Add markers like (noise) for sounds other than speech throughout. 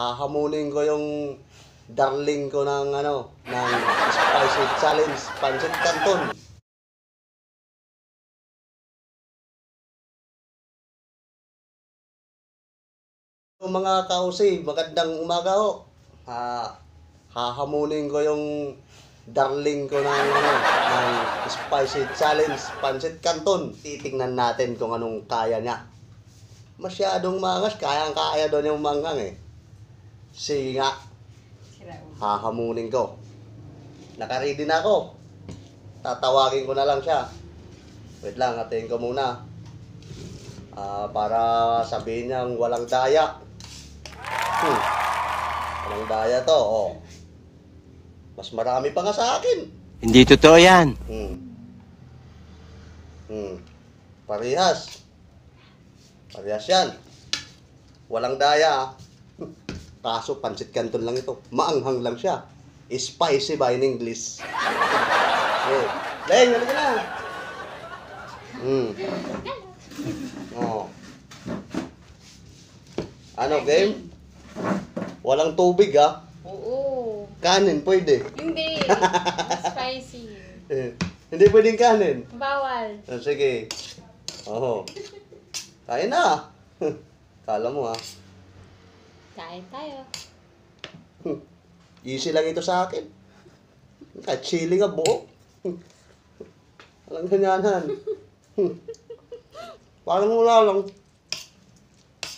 hahamunin ko yung darling ko ng ano, ng spicy challenge, pancit canton. Mga kausi, magandang umaga ho. Ah, hahamunin ko yung darling ko ng ano, ng spicy challenge, pancit canton. Titingnan natin kung anong kaya niya. Masyadong mangas, kayang-kaya doon yung manghang eh. Sige nga, hahamunin ko. Nakaready na ako. Tatawagin ko na lang siya. Wait lang, atin ko muna. Ah, para sabihin niyang walang daya. Hmm. Walang daya to, oh. Mas marami pa nga sa akin. Hindi totoo yan. Hmm. Hmm. Parehas. Parehas yan. Walang daya. ah. Kaso pansit canton lang ito. Maanghang lang siya. Spicy ba in English? Eh, (laughs) Leng, halika na. Hmm. Oh. Ano, game? Walang tubig, ah. Oo. Kanin, pwede. Hindi. (laughs) Spicy. Eh, hindi pwedeng kanin. Bawal. Oh, sige. Oo. Kain na. (laughs) Kala mo ha. Kain tayo. Easy lang ito sa akin. Kahit chili nga buo. Walang ganyanan. Parang wala lang.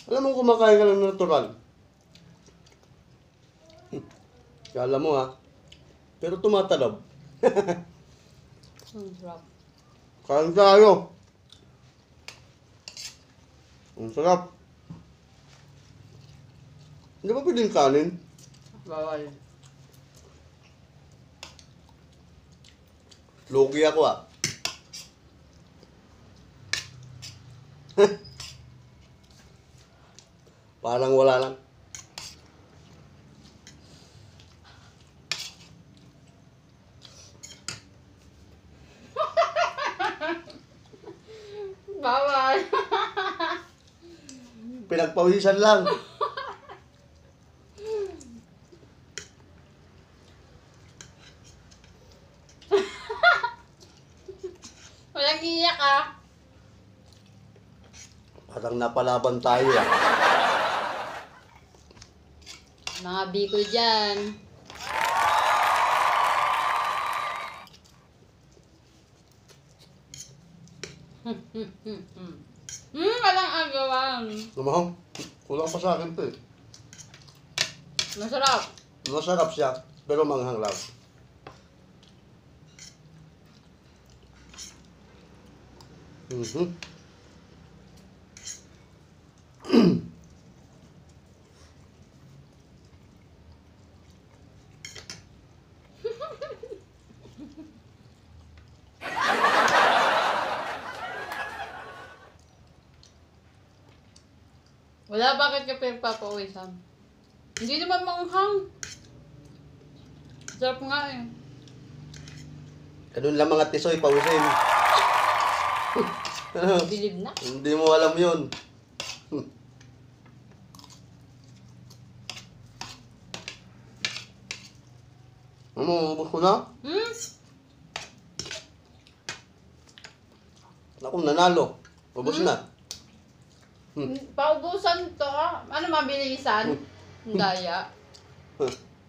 Alam mo kumakain ka ng natural. Kala mo ha. Pero tumatalab. (laughs) Ang sarap. Kain tayo. Ang sarap. Hindi ba pwedeng kanin? Bawal. Lugi ako ah. (laughs) Parang wala lang. (laughs) Bawal. (laughs) Pinagpawisan lang. Walang iyak ah. Parang napalaban tayo ah. Mga biko dyan. Hmm, walang agawang. Lumahang, kulang pa sa akin to eh. Masarap. Masarap siya, pero manghang lang. Mhm. Wala, bakit ka pinagpapawisan? Hindi naman manghang. Sarap nga eh. Ganun lang mga tisoy, pawisin. Bilib na. (laughs) Hindi mo alam yun. (laughs) Ano, ubos ko na? Hmm? Ako, nanalo. Ubos na. Hmm. Paubusan to. ah. Ano mabilisan? Daya.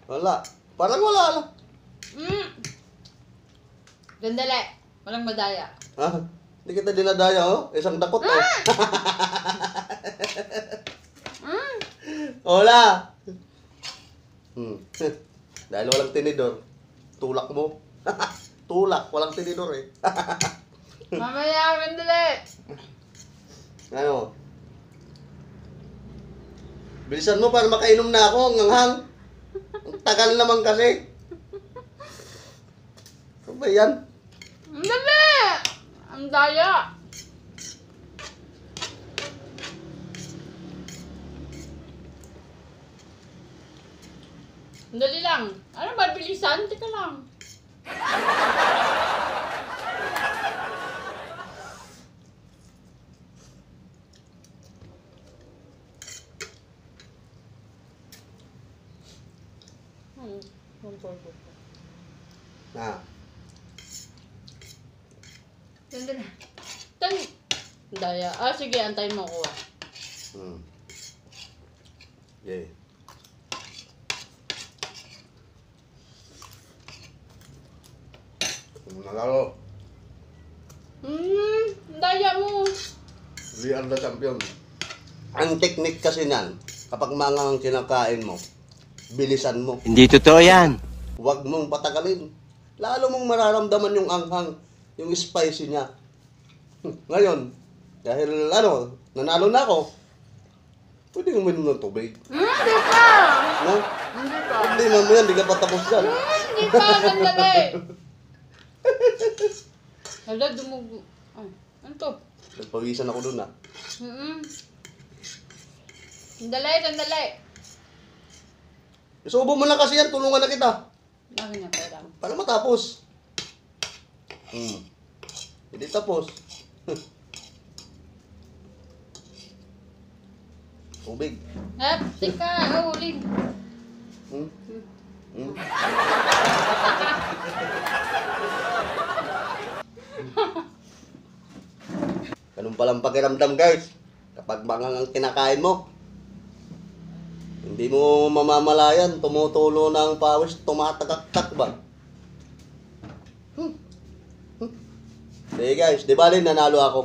Wala. Parang wala lang. Hmm. Gandali. Walang madaya. Ha? Hindi kita dinadaya, oh. Isang dakot, oh. Hmm. (laughs) Wala. Hmm. (laughs) Dahil walang tinidor. Tulak mo. (laughs) Tulak. Walang tinidor, eh. Mamaya, gandali. ano? Bilisan mo para makainom na ako. Ang hanghang. Ang tagal naman kasi. Ano ba yan? Ang dali. Ang daya. Dali lang. Ano ba, bilisan? Teka lang. Hmm. Polvo po. Na. Tan... Daya. Ah, sige, antayin mo ko ah. Hmm. Yeah. Nalalo. Hmm, daya mo. We are the champion. Ang technique kasi niyan, kapag mga ang kinakain mo, bilisan mo. Hindi totoo yan. Huwag mong patagalin. Lalo mong mararamdaman yung anghang, yung spicy niya. (laughs) Ngayon, dahil ano, nanalo na ako, pwede uminom ng tubig. Hmm, hindi pa. No? Hindi pa. Problema mo yan, di ka pa tapos dyan. Hmm, hindi pa. Sandali. (laughs) Hala, dumugo. Ay, ano to? Nagpawisan ako dun ah. Hmm. Sandali, sandali. Isubo mo na kasi yan, tulungan na kita. Bakit na pera? Para matapos. Hmm. Hindi tapos. (laughs) Tubig. Ah, teka. Uling. Hmm? Hmm? (laughs) Ganun palang pakiramdam guys. Kapag mangang ang kinakain mo, hindi mo mamamalayan, tumutulo na ang pawis, tumatagaktak ba? Hmm. Hmm. Sige guys, di bali nanalo ako.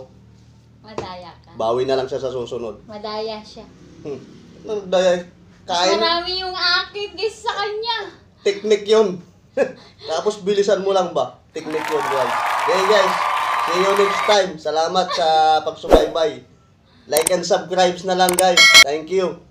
Madaya ka. Bawi na lang siya sa susunod. Madaya siya. Hmm. Ano daya? Kain, Marami yung akit guys sa kanya. Teknik yun. (laughs) Tapos bilisan mo lang ba? Teknik yun guys. Okay guys, see you next time. Salamat sa pagsubaybay. Like and subscribe na lang guys. Thank you.